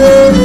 Hallelujah.